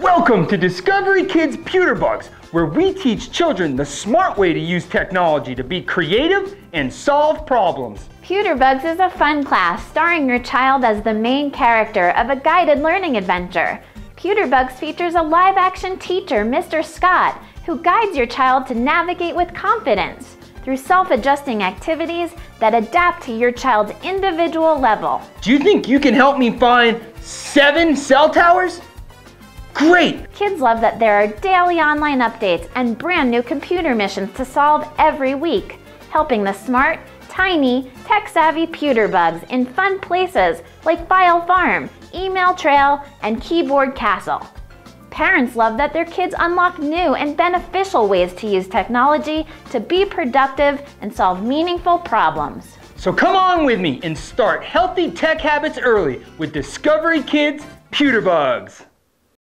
Welcome to Discovery Kids Puterbugs, where we teach children the smart way to use technology to be creative and solve problems. Puterbugs is a fun class starring your child as the main character of a guided learning adventure. Puterbugs features a live action teacher, Mr. Scott, who guides your child to navigate with confidence through self adjusting activities that adapt to your child's individual level. Do you think you can help me find seven cell towers? Great! Kids love that there are daily online updates and brand new computer missions to solve every week, helping the smart, tiny, tech savvy Puterbugs in fun places like File Farm, Email Trail, and Keyboard Castle. Parents love that their kids unlock new and beneficial ways to use technology to be productive and solve meaningful problems. So come on with me and start healthy tech habits early with Discovery Kids Puterbugs.